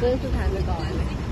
真是他们搞完。